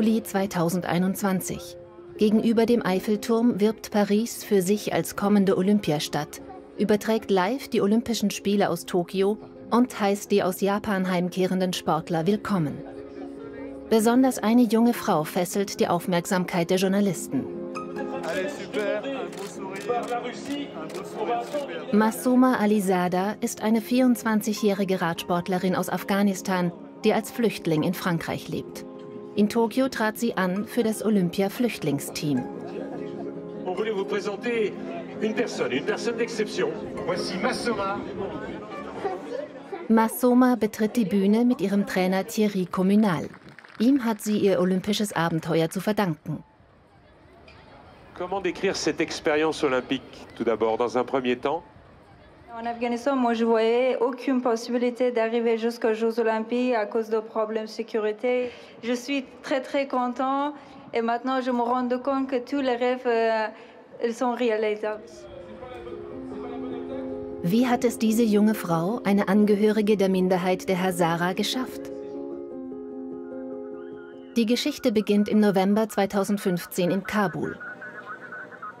Juli 2021. Gegenüber dem Eiffelturm wirbt Paris für sich als kommende Olympiastadt, überträgt live die Olympischen Spiele aus Tokio und heißt die aus Japan heimkehrenden Sportler willkommen. Besonders eine junge Frau fesselt die Aufmerksamkeit der Journalisten. Masuma Alizada ist eine 24-jährige Radsportlerin aus Afghanistan, die als Flüchtling in Frankreich lebt. In Tokio trat sie an für das Olympia-Flüchtlingsteam. Massoma betritt die Bühne mit ihrem Trainer Thierry Communal. Ihm hat sie ihr olympisches Abenteuer zu verdanken. Comment décrire cette expérience olympique, tout d'abord, dans un premier temps En Afghanistan, moi, je voyais aucune possibilité d'arriver jusqu'aux Jeux Olympiques à cause de problèmes de sécurité. Je suis très, très content et maintenant, je me rends compte que tous les rêves, euh, sont réalisables. Wie hat es diese junge Frau, eine Angehörige der Minderheit der Hazara, geschafft? Die Geschichte beginnt im November 2015 in Kabul.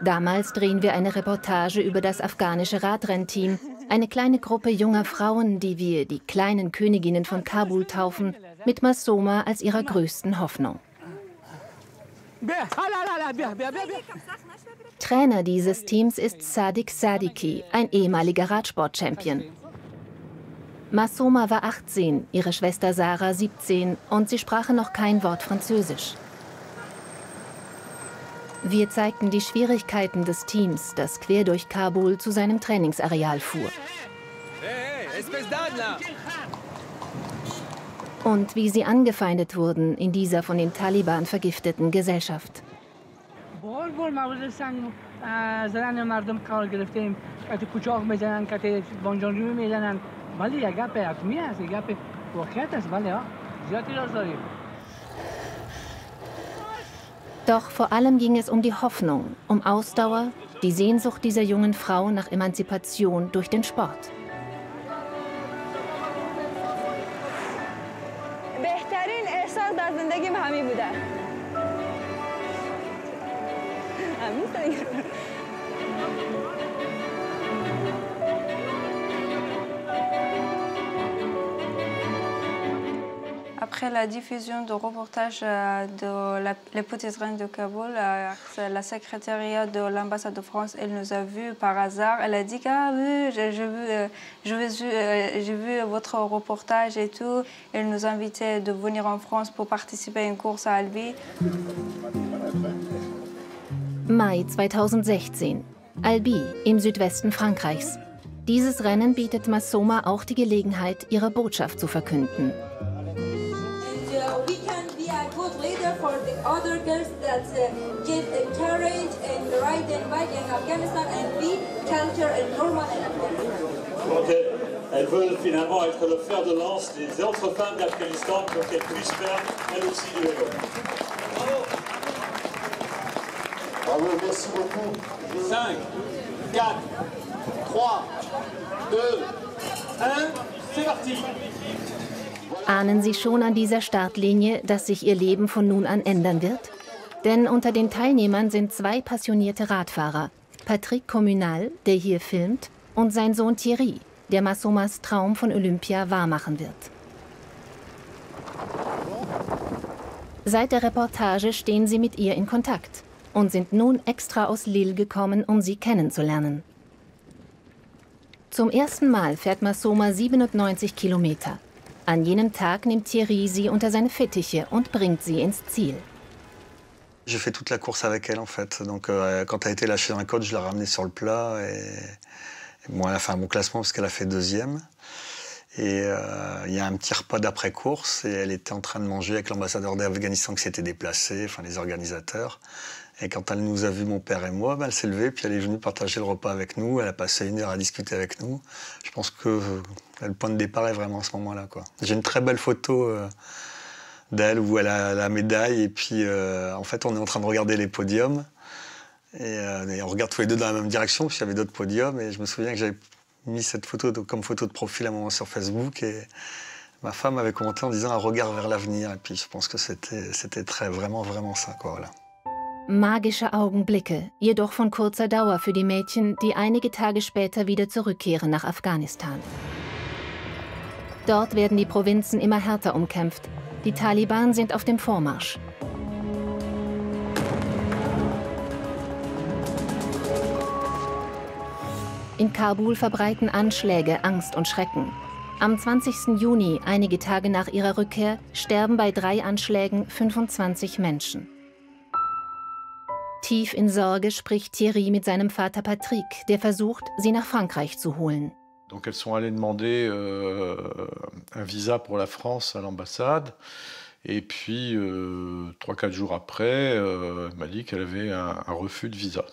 Damals drehen wir eine Reportage über das afghanische Radrennteam, eine kleine Gruppe junger Frauen, die wir die kleinen Königinnen von Kabul taufen, mit Masoma als ihrer größten Hoffnung. Trainer dieses Teams ist Sadik Sadiki, ein ehemaliger Radsport-Champion. Masoma war 18, ihre Schwester Sarah 17 und sie sprachen noch kein Wort Französisch. Wir zeigten die Schwierigkeiten des Teams, das quer durch Kabul zu seinem Trainingsareal fuhr. Und wie sie angefeindet wurden in dieser von den Taliban vergifteten Gesellschaft. Doch vor allem ging es um die Hoffnung, um Ausdauer, die Sehnsucht dieser jungen Frau nach Emanzipation durch den Sport. Après la diffusion du reportage euh, de la, les petites reines de Kaboul, euh, la secrétariat de l'ambassade de France, elle nous a vus par hasard. Elle a dit ah oui, j'ai vu, euh, j'ai vu votre reportage et tout. Elle nous invitait de venir en France pour participer à une course à Albi. Mai 2016. Albi im Südwesten Frankreichs. Dieses Rennen bietet Massoma auch die Gelegenheit, ihre Botschaft zu verkünden. Other girls that uh, give the courage and ride and bike in Afghanistan and be culture and normal in Afghanistan. Elles veulent finalement être le fer de lance des autres femmes d'Afghanistan pour qu'elles puissent faire elles aussi du vélo. Bravo. Bravo, merci beaucoup. 5, 4, 3, 2, 1, c'est parti. Ahnen Sie schon an dieser Startlinie, dass sich Ihr Leben von nun an ändern wird? Denn unter den Teilnehmern sind zwei passionierte Radfahrer. Patrick Communal, der hier filmt, und sein Sohn Thierry, der Massomas Traum von Olympia wahrmachen wird. Seit der Reportage stehen sie mit ihr in Kontakt und sind nun extra aus Lille gekommen, um sie kennenzulernen. Zum ersten Mal fährt Massoma 97 Kilometer. An jenem Tag nimmt Thierry sie unter seine Fittiche und bringt sie ins Ziel. J'ai fait toute la course avec elle en fait. Donc euh, quand elle a été lâchée dans la côte, je l'ai ramenée sur le plat et, bon, elle a fait un bon classement parce qu'elle a fait deuxième. Et euh, il y a un petit repas d'après-course et elle était en train de manger avec l'ambassadeur d'Afghanistan qui s'était déplacé, enfin les organisateurs. Et quand elle nous a vus, mon père et moi, ben, elle s'est levée, puis elle est venue partager le repas avec nous. Elle a passé une heure à discuter avec nous. Je pense que euh, le point de départ est vraiment à ce moment-là. J'ai une très belle photo euh, d'elle où elle a la médaille, et puis euh, en fait, on est en train de regarder les podiums. Et, et on regarde tous les deux dans la même direction, parce qu'il y avait d'autres podiums. Et je me souviens que j'avais mis cette photo comme photo de profil à un moment sur Facebook. Et Ma femme avait commenté en disant un regard vers l'avenir. Et puis je pense que c'était vraiment, vraiment ça. Quoi, voilà. Magische Augenblicke, jedoch von kurzer Dauer für die Mädchen, die einige Tage später wieder zurückkehren nach Afghanistan. Dort werden die Provinzen immer härter umkämpft. Die Taliban sind auf dem Vormarsch. In Kabul verbreiten Anschläge Angst und Schrecken. Am 20. Juni, einige Tage nach ihrer Rückkehr, sterben bei drei Anschlägen 25 Menschen. Tief in Sorge spricht Thierry mit seinem Vater Patrick, der versucht, sie nach Frankreich zu holen. Donc elles sont allées demander euh, un visa pour la France à l'ambassade. Et puis, euh, 3-4 jours après, euh, elle m'a dit qu'elle avait un, un, refus de visa.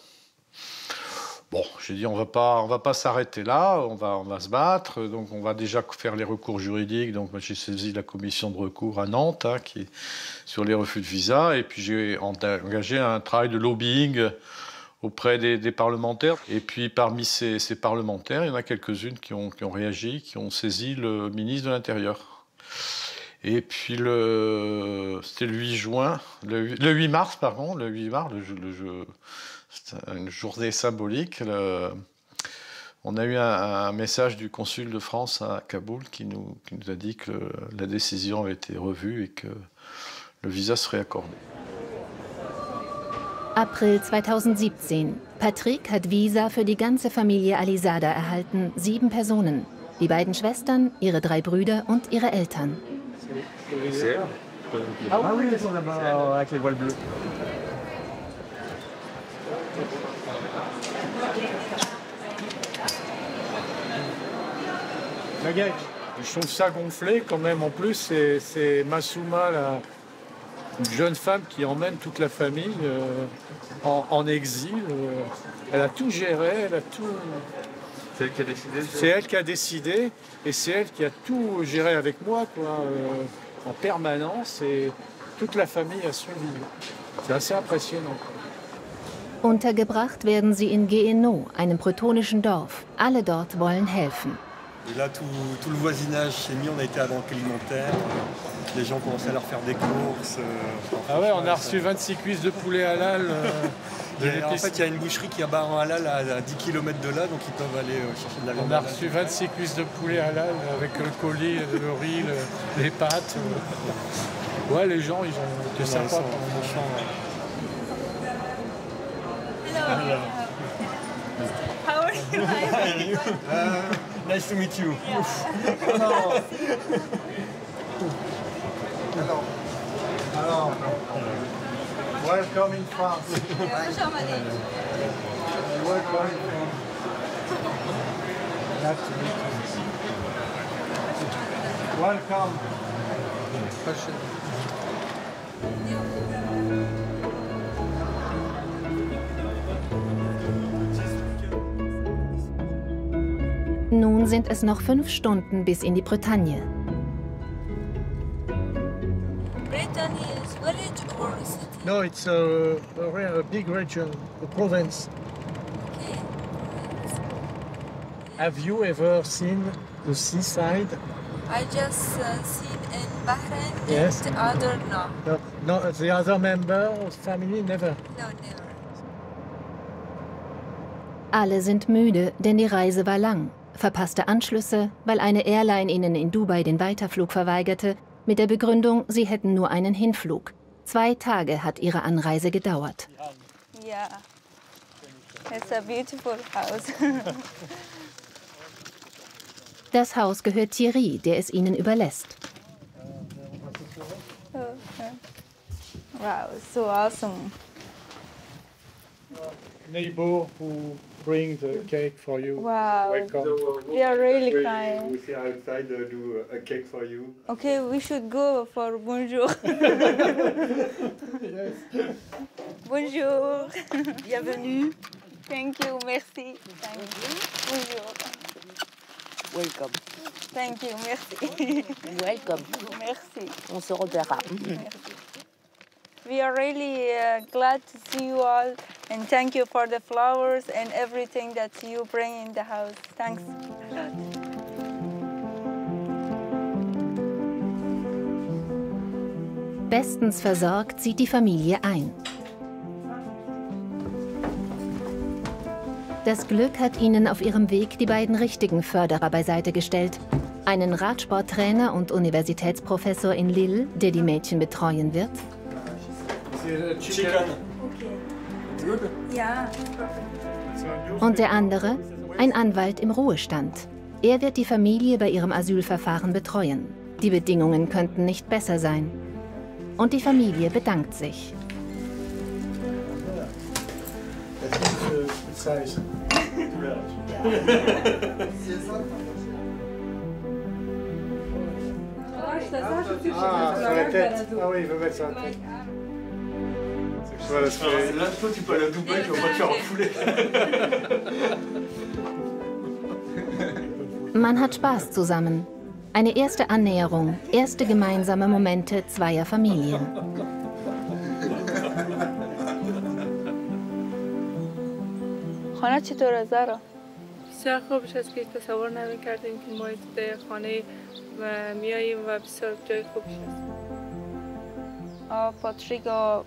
Bon, j'ai dit on va pas, on va pas s'arrêter là, on va, on va se battre. Donc on va déjà faire les recours juridiques. Donc j'ai saisi la commission de recours à Nantes, hein, sur les refus de visa, et puis j'ai engagé un travail de lobbying auprès des, parlementaires. Et puis parmi ces, parlementaires, il y en a quelques-unes qui ont, qui ont, réagi, qui ont saisi le ministre de l'Intérieur. Et puis le, c'était le 8 juin, le, le, 8 mars, pardon, le 8 mars, le, le, une journée symbolique. Le, on a eu un, un, message du consul de France à Kaboul qui nous, qui nous a dit que la décision avait été revue et que le visa serait accordé. April 2017. Patrick hat Visa für die ganze Familie Alizada erhalten, sieben Personen. Die beiden Schwestern, ihre drei Brüder und ihre Eltern. Ah oui, ils sont là-bas avec les voiles bleues. Je trouve ça gonflé quand même. En plus, c'est Massouma, la, une jeune femme qui emmène toute la famille euh, en, en, exil. Euh, elle a tout géré, elle a tout. C'est elle qui a décidé C'est elle qui a décidé et c'est elle qui a tout géré avec moi, quoi, euh, en permanence et toute la famille a suivi. C'est assez impressionnant. Untergebracht werden sie in Geno, einem bretonischen Dorf. Alle dort wollen helfen. Et là, tout, tout, le voisinage s'est mis, on a été à banque alimentaire, les gens commençaient à leur faire des courses. Euh, ah ouais, on a reçu 26 cuisses de poulet halal. Euh, en fait, il y a une boucherie qui a bar en halal à, à 10 km de là, donc ils peuvent aller euh, chercher de la viande. On a reçu 26 cuisses de poulet halal avec le colis, le riz, le, les pâtes. Ouais, les gens, ils ont été sympas. Franchement, Hello. How are you? nice to meet you. Yeah. Hello. Hello. Hello. Welcome in France. Bonjour. Welcome in France. Nice to meet you. Welcome. Nun sind es noch fünf Stunden bis in die Bretagne. Brittany is village or city? No, it's a, a, a big region, a province. Okay. Have you ever seen the seaside? I just uh, seen in Bahrain Yes. and the other no. No, no, the other member of family never. No, never. Alle sind müde, denn die Reise war lang. Verpasste Anschlüsse, weil eine Airline ihnen in Dubai den Weiterflug verweigerte, mit der Begründung, sie hätten nur einen Hinflug. Zwei Tage hat ihre Anreise gedauert. Yeah. It's a beautiful house. Das Haus gehört Thierry, der es ihnen überlässt. wow, so awesome. Neighbor who bring the cake for you. Wow. Welcome. They are really kind. We see outside uh, do a cake for you. Okay, we should go for bonjour. Yes. bonjour. Bienvenue. Thank you, merci. Thank you. Bonjour. Welcome. Thank you, merci. Welcome. merci. On se reverra. We are really uh, glad to see you all and thank you for the flowers and everything that you bring in the house. Thanks. a lot. Bestens versorgt zieht die Familie ein. Das Glück hat ihnen auf ihrem Weg die beiden richtigen Förderer beiseite gestellt. Einen Radsporttrainer und Universitätsprofessor in Lille, der die Mädchen betreuen wird. Chicken. Good? Ja. Und der andere, ein Anwalt im Ruhestand. Er wird die Familie bei ihrem Asylverfahren betreuen. Die Bedingungen könnten nicht besser sein. Und die Familie bedankt sich. Ah, sur la tête. Ah oui, il veut mettre sur la tête. Voilà, ce que- Là, toi, tu peux aller à Dubaï, tu vas pas te faire refouler. Man hat Spaß zusammen. Eine erste Annäherung, erste gemeinsame Momente zweier Familien. خانه چطوره زارا؟ بسیار خوبش است که تصور نمی کردیم که ما توی خانه و میاییم و بسیار جای خوبش است آه، پاتریک و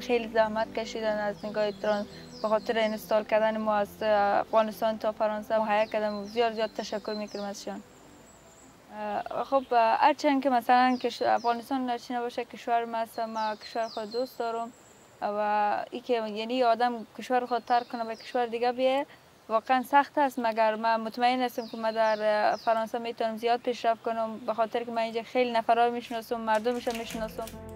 خیلی زحمت کشیدن از نگاه تران به خاطر اینستال کردن ما از افغانستان تا فرانسه مهیا کردن. و زیاد زیاد تشکر می‌کنم ازشان. خب هرچند که مثلا افغانستان نرچینه باشه کشور ما ما کشور خود دوست دارم. و ای که یعنی آدم کشور خود ترک کنه به کشور دیگه بیه واقعا سخت است. مگر من مطمئن هستم که من در فرانسه می‌تونم زیاد پیشرفت کنم به خاطر که من اینجا خیلی نفرا می‌شناسم مردمش می‌شناسم.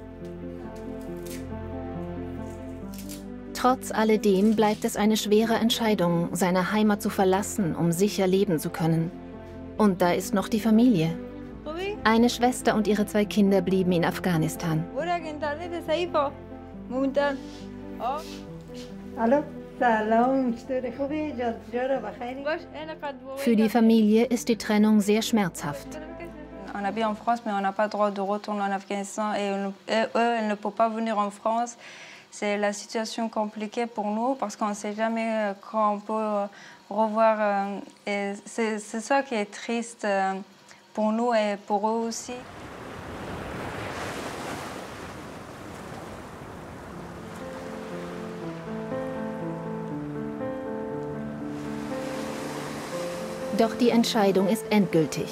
Trotz alledem bleibt es eine schwere Entscheidung, seine Heimat zu verlassen, um sicher leben zu können. Und da ist noch die Familie. Eine Schwester und ihre zwei Kinder blieben in Afghanistan. Für die Familie ist die Trennung sehr schmerzhaft. On habite en France, mais on n'a pas droit de retourner en Afghanistan et eux, elles ne peuvent pas venir en France. C'est la situation compliquée pour nous parce qu'on ne sait jamais euh, quand on peut euh, revoir. euh, Et c'est ça qui est triste pour nous et pour eux aussi. Doch die Entscheidung ist endgültig.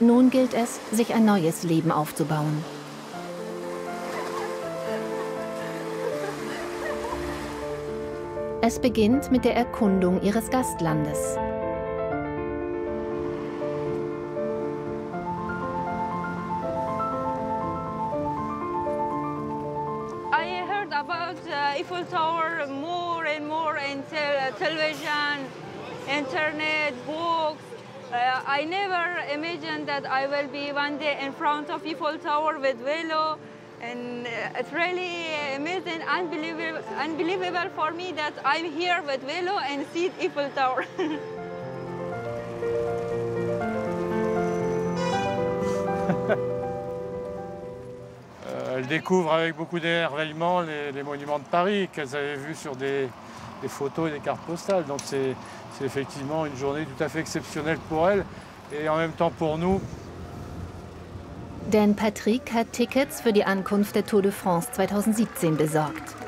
Nun gilt es, sich ein neues Leben aufzubauen. Es beginnt mit der Erkundung ihres Gastlandes. I heard about uh, Eiffel Tower more and more in tel- television, internet, books. Uh, I never imagined that I will be one day in front of Eiffel Tower with Velo. And uh, it's really amazing, unbelievable, unbelievable for me that I'm here with Velo and see Eiffel Tower. Euh, elles découvrent avec beaucoup d'émerveillement les, monuments de Paris qu'elles avaient vus sur des, des photos et des cartes postales. Donc c'est effectivement une journée tout à fait exceptionnelle pour elles et en même temps pour nous. Denn Patrick hat Tickets für die Ankunft der Tour de France 2017 besorgt.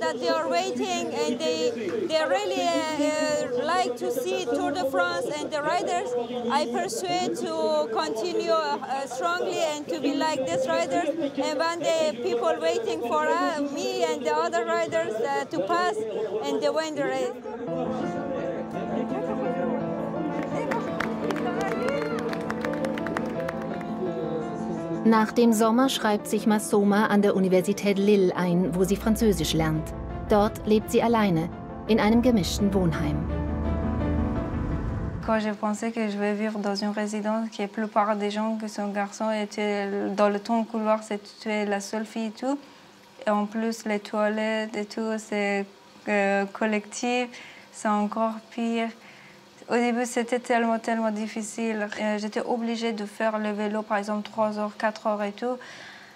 That they are waiting and they they really uh, uh, like to see Tour de France and the riders. I persuade to continue uh, strongly and to be like these riders. And one day, people waiting for uh, me and the other riders uh, to pass and they win the race. Nach dem Sommer schreibt sich Massoma an der Universität Lille ein, wo sie Französisch lernt. Dort lebt sie alleine, in einem gemischten Wohnheim. Quand j'ai pensé que je vais vivre dans une résidence qui est plupart des gens qui sont garçons et tu es dans le ton couloir, c'est la seule fille et tout. Et en plus, les toilettes et tout, c'est euh, collectif, c'est encore pire. Au début, c'était tellement, tellement difficile. Euh, J'étais obligée de faire le vélo, par exemple, 3 heures, 4 heures et tout,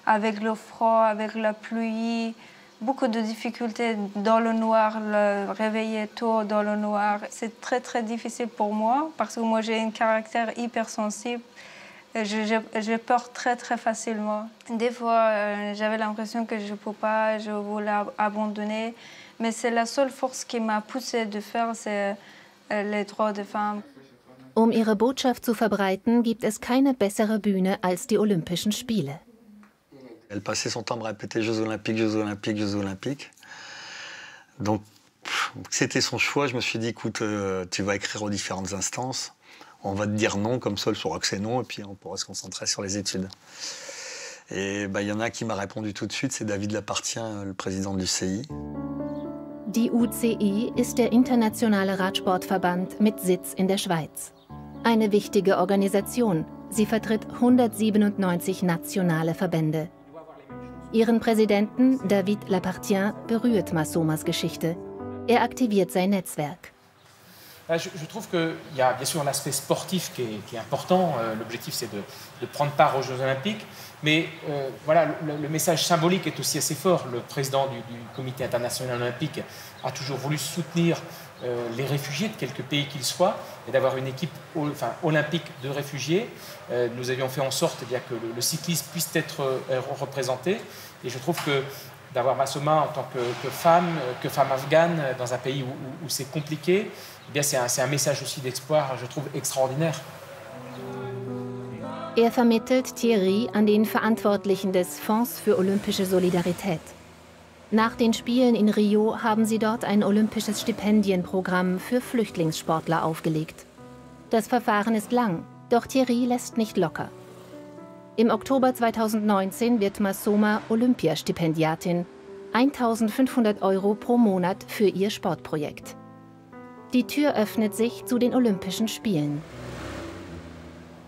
avec le froid, avec la pluie. beaucoup de difficultés dans le noir, le réveiller tôt dans le noir. C'est très très difficile pour moi parce que moi j'ai un caractère hypersensible. J'ai peur très très facilement. Des fois, euh, j'avais l'impression que je ne peux pas, je voulais abandonner. Mais c'est la seule force qui m'a poussée de faire, les droits des femmes. Um ihre Botschaft zu verbreiten, gibt es keine bessere Bühne als die Olympischen Spiele. Elle passait son temps à répéter Jeux Olympiques, Jeux Olympiques, Jeux Olympiques. Donc, c'était son choix. Je me suis dit, écoute, euh, tu vas écrire aux différentes instances on va te dire non, comme ça, elle saura que c'est non, et puis on pourra se concentrer sur les études. Et bah, il y en a qui m'a répondu tout de suite, c'est David Lapartien, le président du CI. Die UCI ist der internationale Radsportverband mit Sitz in der Schweiz. Eine wichtige Organisation. Sie vertritt 197 nationale Verbände. Ihren Präsidenten David Lapartien berührt Massomas Geschichte. Er aktiviert sein Netzwerk. Je, trouve qu'il y a bien sûr l'aspect sportif qui est, important. Euh, l'objectif, c'est de, prendre part aux Jeux Olympiques. Mais euh, voilà, le, message symbolique est aussi assez fort. Le président du, Comité international olympique a toujours voulu soutenir euh, les réfugiés de quelques pays qu'ils soient et d'avoir une équipe olympique de réfugiés. nous avions fait en sorte eh que le, cyclisme puisse être représenté. Et je trouve que d'avoir Massoma en tant que, femme, que femme afghane dans un pays où c'est compliqué, eh c'est un, un Message aussi d'espoir, je trouve, extraordinaire. Er vermittelt Thierry an den Verantwortlichen des Fonds für olympische Solidarität. Nach den Spielen in Rio haben sie dort ein olympisches Stipendienprogramm für Flüchtlingssportler aufgelegt. Das Verfahren ist lang, doch Thierry lässt nicht locker. Im Oktober 2019 wird Massoma Olympiastipendiatin. 1500 Euro pro Monat für ihr Sportprojekt. Die Tür öffnet sich zu den Olympischen Spielen.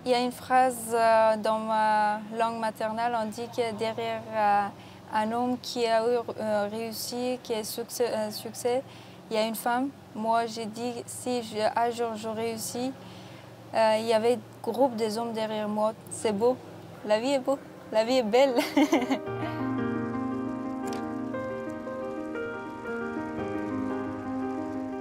Il y a phrase euh, dans ma langue maternelle, on dit que derrière euh, un homme qui a eu euh, réussi, qui a succès, succès, il y a une femme. Moi, j'ai dit, si un jour je réussis, il y avait un groupe des hommes derrière moi. C'est beau. La vie est beau. La vie est belle.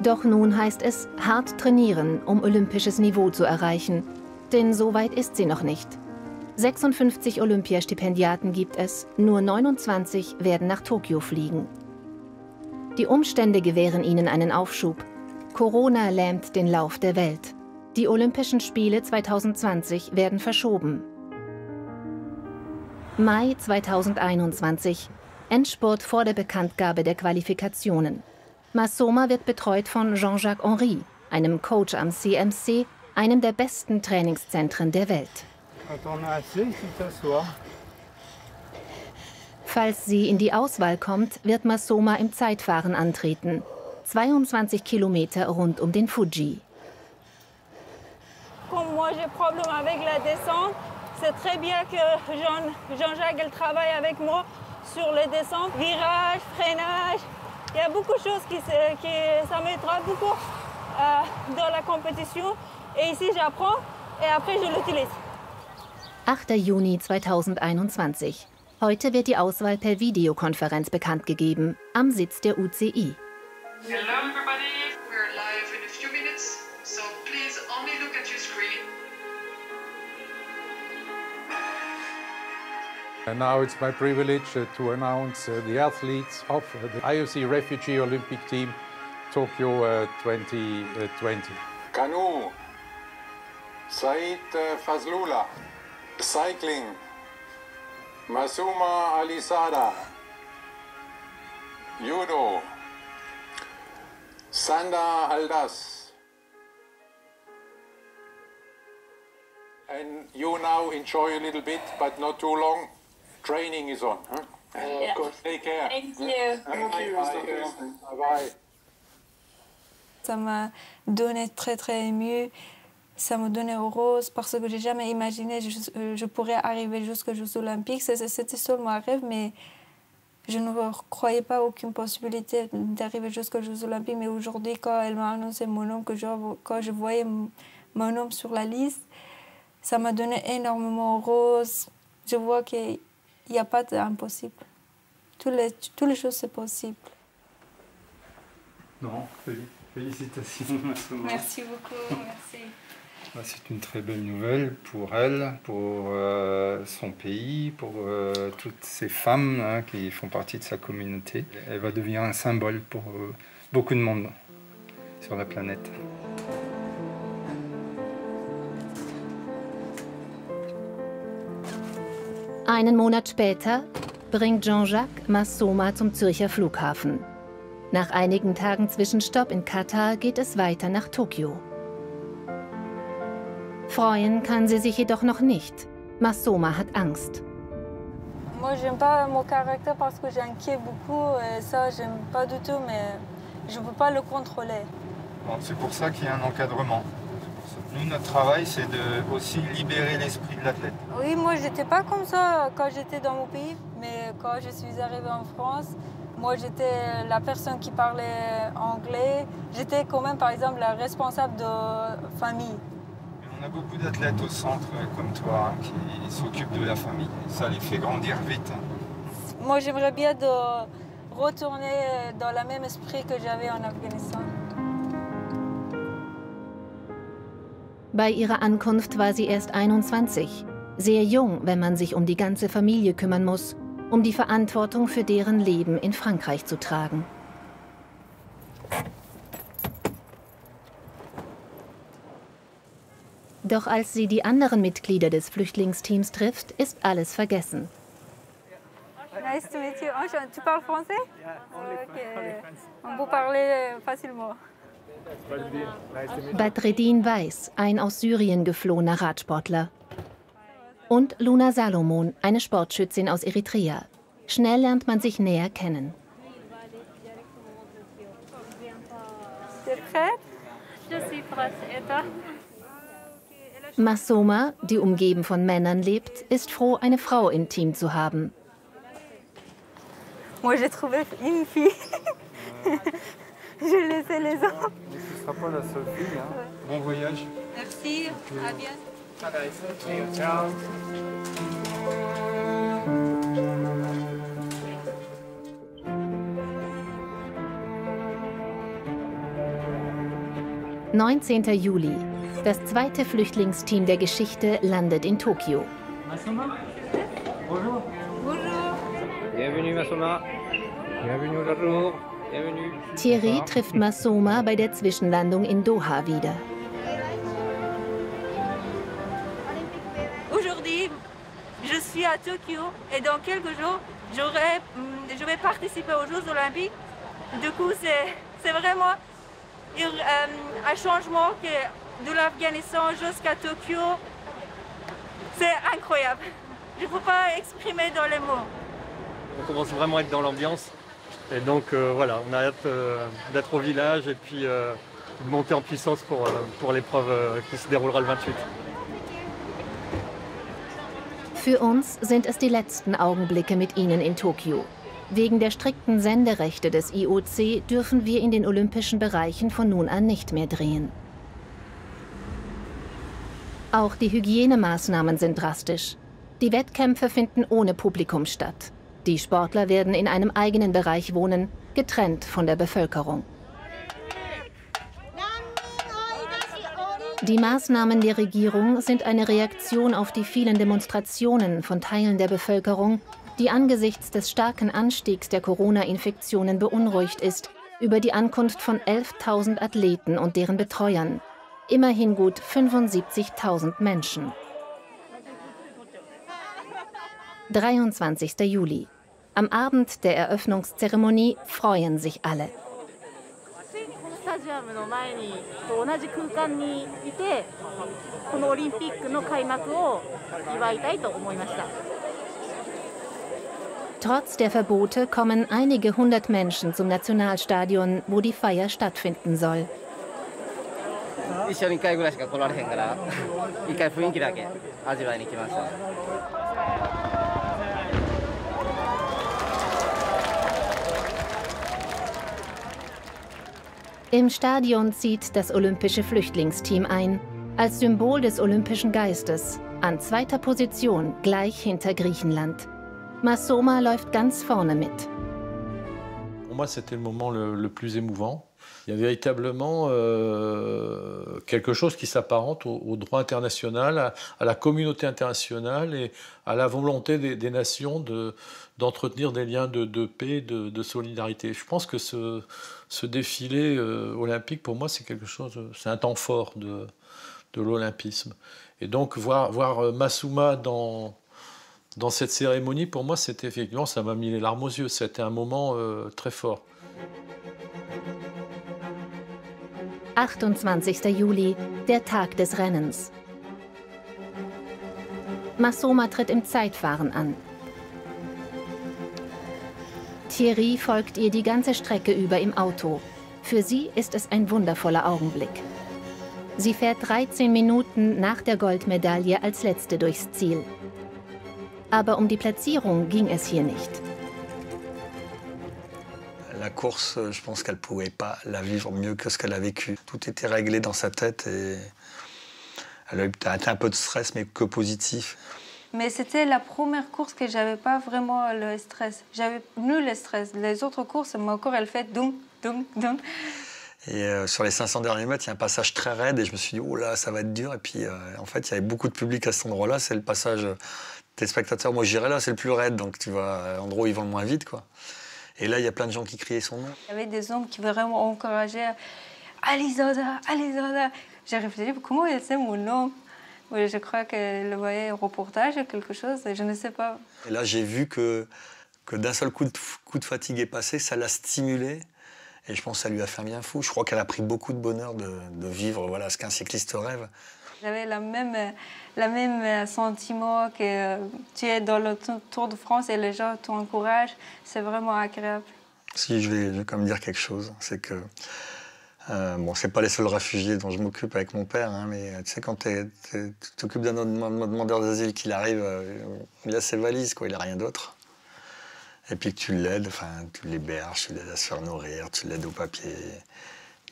Doch nun heißt es hart trainieren, um olympisches Niveau zu erreichen. Denn so weit ist sie noch nicht. 56 Olympiastipendiaten gibt es, nur 29 werden nach Tokio fliegen. Die Umstände gewähren ihnen einen Aufschub. Corona lähmt den Lauf der Welt. Die Olympischen Spiele 2020 werden verschoben. Mai 2021. Endspurt vor der Bekanntgabe der Qualifikationen. Massoma wird betreut von Jean-Jacques Henry, einem Coach am CMC, einem der besten Trainingszentren der Welt. Falls sie in die Auswahl kommt, wird Massoma im Zeitfahren antreten. 22 Kilometer rund um den Fuji. Comme moi j'ai problème avec la descente, c'est très bien que Jean-Jacques travaille avec moi sur les descentes, virage, freinage, il y a beaucoup de choses qui, qui ça m'aidera beaucoup äh, dans la compétition. Et ici, j'apprends et après, je l'utilise. 8. Juni 2021. Heute wird die Auswahl per Videokonferenz bekannt gegeben, am Sitz der UCI. Hello everybody, And now it's my privilege uh, to announce uh, the athletes of uh, the IOC Refugee Olympic Team Tokyo 2020. Canoe, Said Fazlula, cycling, Masuma Alisada, judo, Sanda Aldas. And you now enjoy a little bit, but not too long. Training is on. Huh? Uh, of course. Take care. Thank you. Bye bye. Ça m'a donné très très ému. Ça m'a donné rose parce que j'ai jamais imaginé que je, je, pourrais arriver jusqu'aux Jeux Olympiques. C'était seulement un rêve, mais je ne croyais pas aucune possibilité d'arriver jusqu'aux Jeux Olympiques. Mais aujourd'hui, quand elle m'a annoncé mon nom, que je, quand je voyais mon nom sur la liste, ça m'a donné énormément rose. Je vois que il n'y a pas d'impossible. Toutes les, toutes les choses, c'est possible. Non, félicitations. Merci beaucoup, merci. Bah, C'est une très belle nouvelle pour elle, pour euh, son pays, pour euh, toutes ces femmes hein, qui font partie de sa communauté. Elle va devenir un symbole pour euh, beaucoup de monde sur la planète. Einen Monat später bringt Jean-Jacques Massoma zum Zürcher Flughafen. Nach einigen Tagen Zwischenstopp in Katar geht es weiter nach Tokio. Freuen kann sie sich jedoch noch nicht. Massoma hat Angst. Moi, j'aime pas mon caractère parce que j'inquiète beaucoup. Et ça, j'aime pas du tout, mais je peux pas le contrôler. Bon, C'est pour ça qu'il y a un encadrement. Nous, notre travail, c'est de aussi libérer l'esprit de l'athlète. Oui, moi, j'étais pas comme ça quand j'étais dans mon pays, mais quand je suis arrivée en France, moi, j'étais la personne qui parlait anglais. J'étais quand même, par exemple, la responsable de famille. On a beaucoup d'athlètes au centre, comme toi, hein, qui s'occupent de la famille. Ça les fait grandir vite. hein. Moi, j'aimerais bien de retourner dans le même esprit que j'avais en Afghanistan. Bei ihrer Ankunft war sie erst 21, sehr jung, wenn man sich um die ganze Familie kümmern muss, um die Verantwortung für deren Leben in Frankreich zu tragen. Doch als sie die anderen Mitglieder des Flüchtlingsteams trifft, ist alles vergessen. Nice to meet you. Enchanté. Tu parles français Ok. On peut parler facilement. Badreddin Weiß, ein aus Syrien geflohener Radsportler. Und Luna Salomon, eine Sportschützin aus Eritrea. Schnell lernt man sich näher kennen. Je Massoma, die umgeben von Männern lebt, ist froh, eine Frau im Team zu haben. Moi, j'ai trouvé une fille. j'ai laissé les autres. Mais ce fille. hein. Bon voyage. Merci. À bientôt. – 19. Juli. Das zweite Flüchtlingsteam der Geschichte landet in Tokio. Bonjour. Bonjour. Bienvenue, Massoma. Bienvenue. Bienvenue. Thierry trifft Massoma bei der Zwischenlandung in Doha wieder. Aujourd'hui, je suis à Tokyo et dans quelques jours, j'aurai, hum, je vais participer aux Jeux Olympiques. Du coup, c'est c'est vraiment euh, un changement que de l'Afghanistan jusqu'à Tokyo. C'est incroyable. Je ne peux pas exprimer dans les mots. On commence vraiment à être dans l'ambiance. Et donc euh, voilà, on a hâte euh, d'être au village et puis euh, de monter en puissance pour, pour l'épreuve qui se déroulera le 28. Für uns sind es die letzten Augenblicke mit Ihnen in Tokio. Wegen der strikten Senderechte des IOC dürfen wir in den olympischen Bereichen von nun an nicht mehr drehen. Auch die Hygienemaßnahmen sind drastisch. Die Wettkämpfe finden ohne Publikum statt. Die Sportler werden in einem eigenen Bereich wohnen, getrennt von der Bevölkerung. Die Maßnahmen der Regierung sind eine Reaktion auf die vielen Demonstrationen von Teilen der Bevölkerung, die angesichts des starken Anstiegs der Corona-Infektionen beunruhigt ist über die Ankunft von 11.000 Athleten und deren Betreuern. Immerhin gut 75.000 Menschen. 23. Juli. Am Abend der Eröffnungszeremonie freuen sich alle. Trotz der Verbote kommen einige hundert Menschen zum Nationalstadion, wo die Feier stattfinden soll. Im Stadion zieht das olympische Flüchtlingsteam ein, als Symbol des olympischen Geistes, an zweiter Position gleich hinter Griechenland. Masoma läuft ganz vorne mit. Pour moi, c'était le moment le, le plus émouvant. Il y a véritablement euh, quelque chose qui s'apparente au, au droit international, à, à la communauté internationale et à la volonté des, des nations de- d'entretenir des liens de, de paix, de, de solidarité. Je pense que ce, ce défilé euh, olympique, pour moi, c'est quelque chose, c'est un temps fort de, de l'olympisme. Et donc, voir, voir euh, Massouma dans, dans cette cérémonie, pour moi, c'était effectivement, ça m'a mis les larmes aux yeux. C'était un moment euh, très fort. 28. Juli, der Tag des Rennens. Masoma tritt im Zeitfahren an. Thierry folgt ihr die ganze Strecke über im Auto. Für sie ist es ein wundervoller Augenblick. Sie fährt 13 Minuten nach der Goldmedaille als letzte durchs Ziel. Aber um die Platzierung ging es hier nicht. La course, je pense qu'elle pouvait pas la vivre mieux que ce qu'elle a vécu. Tout était réglé dans sa tête et elle a eu un peu de stress, mais que positif. Mais c'était la première course que j'avais pas vraiment le stress. J'avais nul le stress. Les autres courses, mon corps, elle fait donc, donc, donc. Et euh, sur les 500 derniers mètres, il y a un passage très raide et je me suis dit, oh là, ça va être dur. Et puis, euh, en fait, il y avait beaucoup de public à cet endroit-là. C'est le passage euh, des spectateurs. Moi, j'irais là, c'est le plus raide. Donc, tu vois, l'endroit où ils vont le moins vite, quoi. Et là, il y a plein de gens qui criaient son nom. Il y avait des hommes qui vraiment encourageaient allez, Zoda. J'ai réfléchi, comment elle sait mon nom? Oui, Je crois qu'elle voyait un reportage ou quelque chose, je ne sais pas. Et là, j'ai vu que, que d'un seul coup de, coup de fatigue est passé, ça l'a stimulé. Et je pense que ça lui a fait un bien fou. Je crois qu'elle a pris beaucoup de bonheur de, de vivre voilà, ce qu'un cycliste rêve. J'avais le même, la même sentiment que euh, tu es dans le Tour de France et les gens t'encouragent. C'est vraiment agréable. Si je vais, je vais quand même dire quelque chose, c'est que euh, bon, c'est pas les seuls réfugiés dont je m'occupe avec mon père, hein, mais tu sais quand tu t'occupes d'un demandeur d'asile qu'il arrive, euh, il a ses valises, quoi, il a rien d'autre. Et puis que tu l'aides, enfin, tu l'héberges, tu l'aides à se faire nourrir, tu l'aides au papier.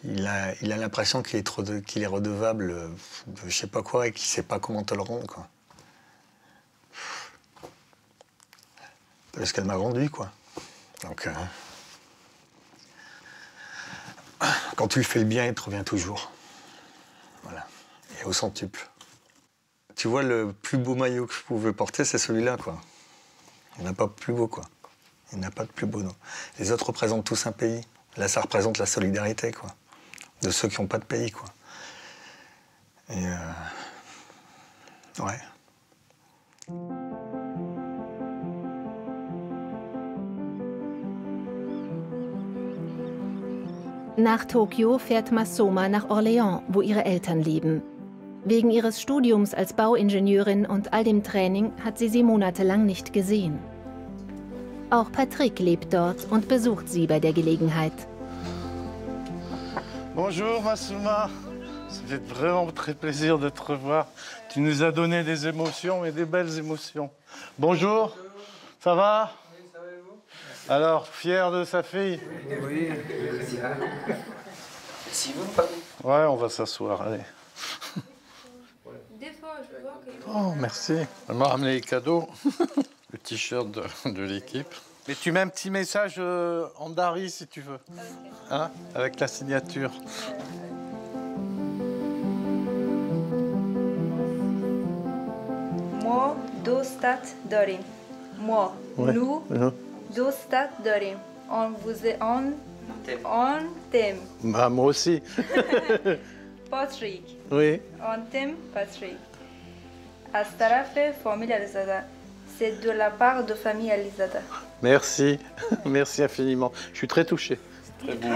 Il a, il a l'impression qu'il est, qu'il est redevable euh, de je sais pas quoi et qu'il sait pas comment te le rendre, quoi. Parce qu'elle m'a rendu, quoi. Donc. euh, quand tu fais le bien, il te revient toujours. Voilà. Et au centuple. Tu vois, le plus beau maillot que je pouvais porter, c'est celui-là, quoi. Il n'y en a pas de plus beau, quoi. Il n'y en a pas de plus beau, non. Les autres représentent tous un pays. Là, ça représente la solidarité, quoi. De ceux qui n'ont pas de pays, quoi. Et. euh, Ouais. Nach Tokio fährt Masoma nach Orléans, wo ihre Eltern leben. Wegen ihres Studiums als Bauingenieurin und all dem Training hat sie sie monatelang nicht gesehen. Auch Patrick lebt dort und besucht sie bei der Gelegenheit. Bonjour Massouma, ça fait vraiment très plaisir de te revoir. Tu nous as donné des émotions et des belles émotions. Bonjour, ça va Alors, fier de sa fille Oui, hein. Si vous Ouais, on va s'asseoir, allez. Des fois, je que... Oh, merci. Elle m'a ramené les cadeaux. Le t-shirt de, l'équipe. Mais tu mets un petit message euh, en Dari, si tu veux. Hein Avec la signature. Moi, dostat Dorin. Moi, nous. Euh, دوستت داریم on vous est on on t'aime Bah, moi aussi. Patrick oui. on t'aime Patrick از طرف فامیل علیزاده c'est de la part de famille علیزاده Merci, merci infiniment. Je suis très touché. Très bon.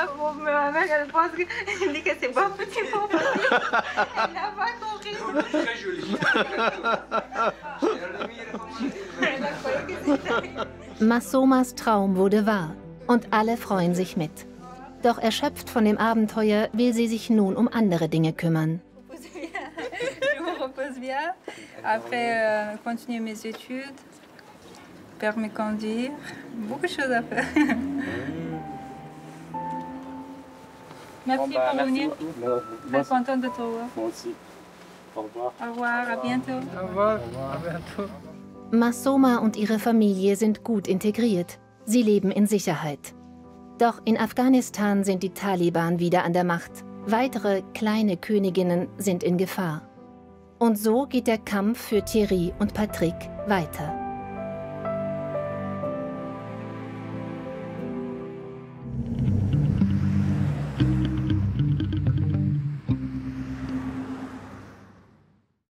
Pour ma mère, elle pense que, elle dit que c'est pas petit pour Patrick. Elle n'a pas compris. Très joli. Elle a cru que c'était... Massomas Traum wurde wahr und alle freuen sich mit. Doch erschöpft von dem Abenteuer will sie sich nun um andere Dinge kümmern. Après, euh, continuer mes études, permis conduire, beaucoup de choses à faire. Merci Bon, bah, pour merci venir. Très contente de te voir. Moi aussi. Au revoir. Au revoir, à bientôt. Au revoir. À bientôt. Masoma und ihre Familie sind gut integriert. Sie leben in Sicherheit. Doch in Afghanistan sind die Taliban wieder an der Macht. Weitere kleine Königinnen sind in Gefahr. Und so geht der Kampf für Thierry und Patrick weiter.